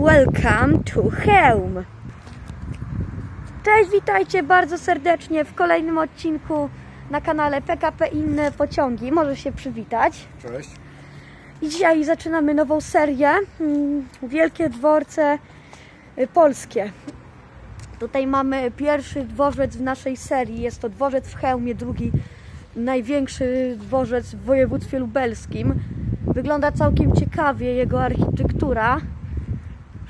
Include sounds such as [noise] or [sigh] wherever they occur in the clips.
Welcome to Helm. Cześć, witajcie bardzo serdecznie w kolejnym odcinku na kanale PKP Inne Pociągi. Może się przywitać. Cześć. I dzisiaj zaczynamy nową serię mm, Wielkie dworce y, polskie. Tutaj mamy pierwszy dworzec w naszej serii. Jest to dworzec w Chełmie, drugi największy dworzec w województwie lubelskim. Wygląda całkiem ciekawie jego architektura.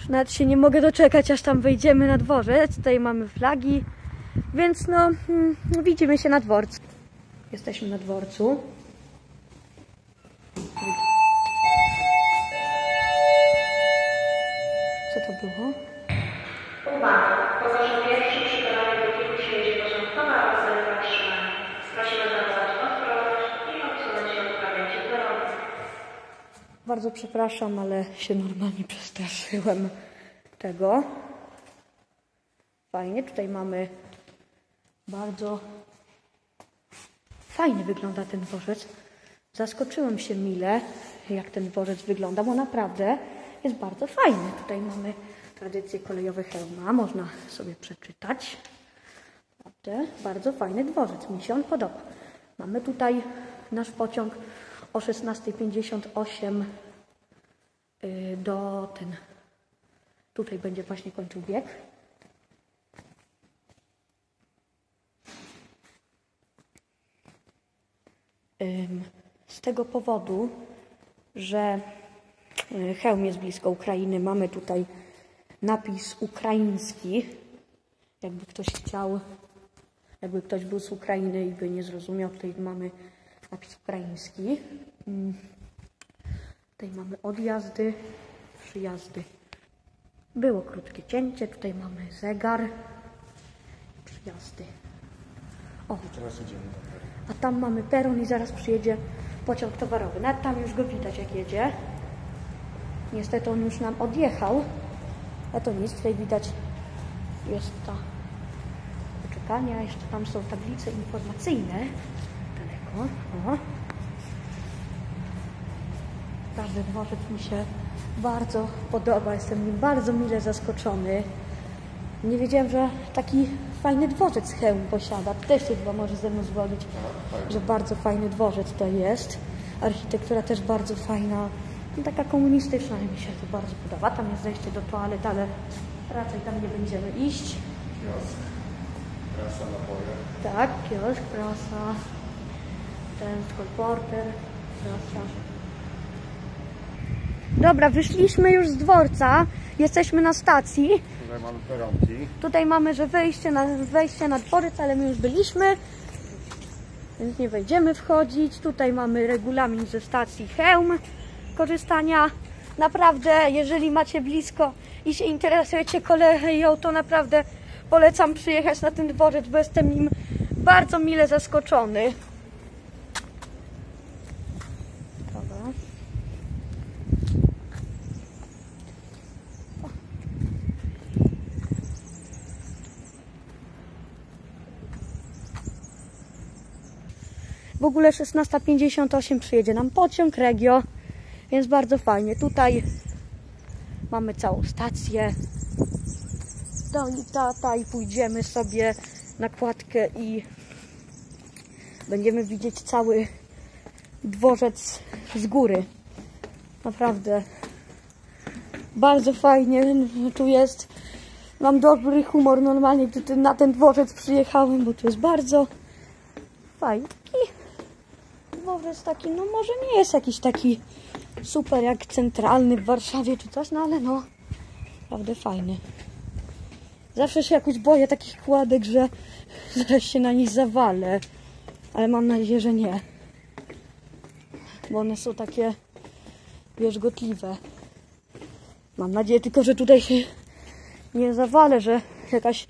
Już nawet się nie mogę doczekać, aż tam wejdziemy na dworzec. Tutaj mamy flagi, więc no, mm, widzimy się na dworcu. Jesteśmy na dworcu. Co to było? Uwaga! Bardzo przepraszam, ale się normalnie [laughs] przestraszyłem tego. Fajnie, tutaj mamy bardzo fajnie wygląda ten dworzec. Zaskoczyłem się mile, jak ten dworzec wygląda, bo naprawdę jest bardzo fajny. Tutaj mamy tradycje kolejowe Chełma, można sobie przeczytać. Naprawdę bardzo fajny dworzec, mi się on podoba. Mamy tutaj nasz pociąg o 16.58 y, do ten. Tutaj będzie właśnie kończył bieg. Z tego powodu, że y, Chełm jest blisko Ukrainy, mamy tutaj napis ukraiński. Jakby ktoś chciał, jakby ktoś był z Ukrainy i by nie zrozumiał, tutaj mamy napis ukraiński. Tutaj mamy odjazdy, przyjazdy. Było krótkie cięcie, tutaj mamy zegar, przyjazdy. O, Teraz idziemy a tam mamy peron i zaraz przyjedzie pociąg towarowy. Nawet tam już go widać jak jedzie. Niestety on już nam odjechał. A to nic, tutaj widać jest ta poczekania. Jeszcze tam są tablice informacyjne. Daleko. O. Naprawdę dworzec mi się bardzo podoba. Jestem nim bardzo mile zaskoczony. Nie wiedziałem, że taki fajny dworzec Chełm posiada. Też się chyba może ze mną zgodzić, że bardzo fajny dworzec to jest. Architektura też bardzo fajna. No, taka komunistyczna mi się to bardzo podoba. Tam jest zejście do toalet, ale raczej tam nie będziemy iść. Kiosk. Trasa napoje. Tak, kiosk, prasa, ten kolporter, prasa. Dobra, wyszliśmy już z dworca. Jesteśmy na stacji. Tutaj mamy peronki. Tutaj mamy, że wejście na, wejście na dworzec, ale my już byliśmy, więc nie wejdziemy wchodzić. Tutaj mamy regulamin ze stacji Chełm korzystania. Naprawdę, jeżeli macie blisko i się interesujecie koleją, to naprawdę polecam przyjechać na ten dworzec, bo jestem nim bardzo mile zaskoczony. Dobra. W ogóle 16.58 przyjedzie nam pociąg Regio, więc bardzo fajnie. Tutaj mamy całą stację. Do tata i pójdziemy sobie na kładkę i będziemy widzieć cały dworzec z góry. Naprawdę bardzo fajnie tu jest. Mam dobry humor normalnie, gdy na ten dworzec przyjechałem, bo tu jest bardzo fajny. Dworzec taki, no może nie jest jakiś taki super jak centralny w Warszawie czy coś, no ale no naprawdę fajny. Zawsze się jakoś boję takich kładek, że [laughs] zaraz się na nich zawalę, ale mam nadzieję, że nie. Bo one są takie wierzgotliwe. Mam nadzieję tylko, że tutaj się nie zawalę, że jakaś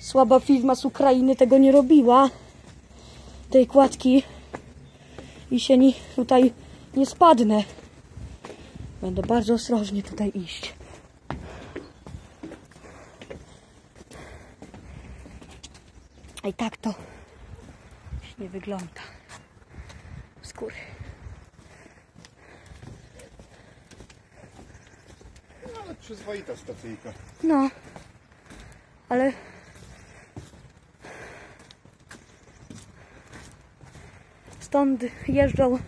słaba firma z Ukrainy tego nie robiła. Tej kładki i się nie, tutaj nie spadnę. Będę bardzo ostrożnie tutaj iść. A i tak to nie wygląda z góry. No ale Przyzwoita stacyjka. No, ale stąd jeżdżą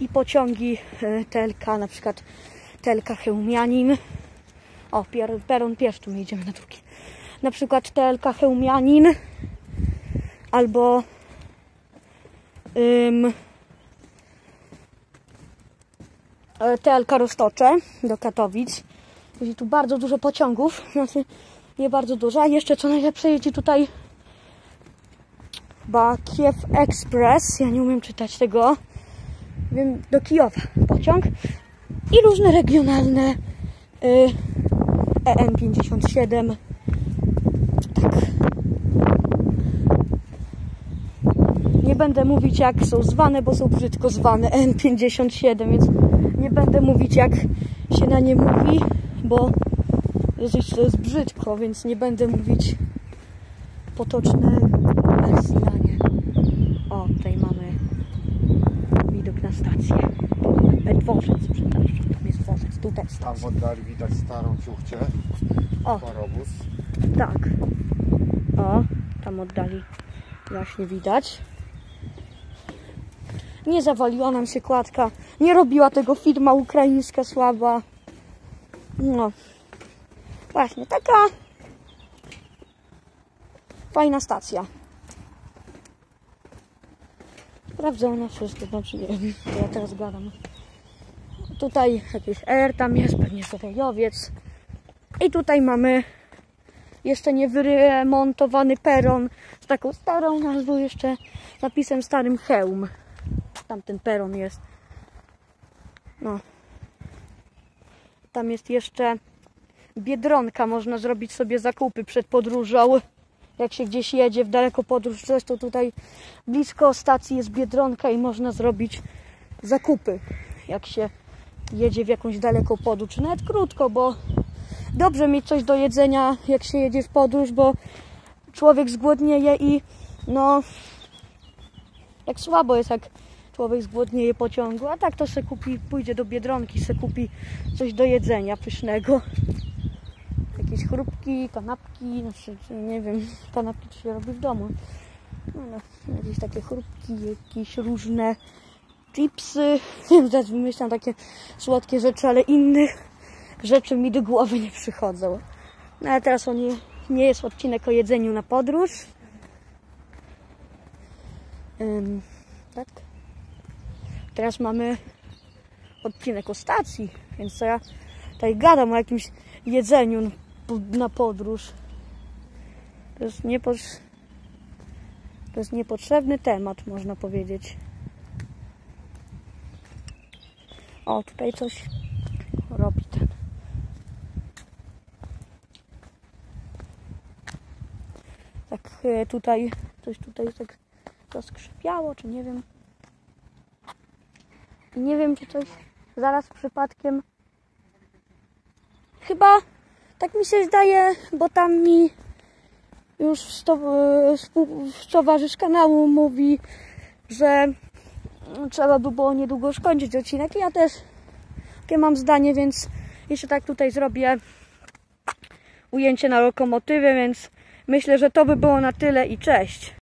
i pociągi e, TLK, na przykład TLK Chełmianin. O, pier, peron pierwszy, my idziemy na drugi. Na przykład TLK Chełmianin albo ym, e, TLK Roztocze do Katowic. Jeździ tu bardzo dużo pociągów, znaczy nie bardzo dużo, a jeszcze co najlepsze jedzie tutaj chyba Kiev Express, ja nie umiem czytać tego, wiem, do Kijowa. Pociąg. I różne regionalne y, EN57 tak. Nie będę mówić jak są zwane, bo są brzydko zwane EN57, więc nie będę mówić jak się na nie mówi, bo jest, to jest brzydko, więc nie będę mówić potoczne wersji na tutaj mamy widok na stację. E, dworzec, przepraszam, tam jest dworzec, tutaj Tam stacja. w oddali widać starą ciuchcię. O. Parobóz. Tak. O, tam oddali właśnie widać. Nie zawaliła nam się kładka. Nie robiła tego firma ukraińska słaba. No. Właśnie, taka fajna stacja. Sprawdzona wszystko, znaczy nie to ja teraz gadam. Tutaj jakiś R tam jest, pewnie Sorojowiec. I tutaj mamy jeszcze nie wyremontowany peron z taką starą nazwą jeszcze napisem starym Hełm. Tam ten peron jest. No. Tam jest jeszcze Biedronka. Można zrobić sobie zakupy przed podróżą. Jak się gdzieś jedzie w daleko podróż, zresztą tutaj blisko stacji jest Biedronka i można zrobić zakupy. Jak się jedzie w jakąś daleką podróż, nawet krótko, bo dobrze mieć coś do jedzenia, jak się jedzie w podróż, bo człowiek zgłodnieje i no, jak słabo jest, jak człowiek zgłodnieje pociągu, a tak to se kupi, pójdzie do Biedronki, se kupi coś do jedzenia pysznego. Jakieś chrupki, kanapki, znaczy, nie wiem, [laughs] kanapki to się robi w domu. No, no, jakieś takie chrupki, jakieś różne chipsy, [laughs] nie wiem, teraz wymyślam takie słodkie rzeczy, ale innych rzeczy mi do głowy nie przychodzą. No ale teraz on nie, jest odcinek o jedzeniu na podróż. Ym, tak. Teraz mamy odcinek o stacji, więc ja tutaj gadam o jakimś jedzeniu na po- na podróż. To jest, niepo... to jest niepotrzebny temat, można powiedzieć. O, tutaj coś robi ten. Tak e, tutaj, coś tutaj tak zaskrzypiało, czy nie wiem. I nie wiem, czy coś zaraz przypadkiem. Chyba tak mi się zdaje, bo tam mi już towarzysz kanału mówi, że trzeba by było niedługo skończyć odcinek. I ja też takie mam zdanie, więc jeszcze tak tutaj zrobię ujęcie na lokomotywie, więc myślę, że to by było na tyle i cześć.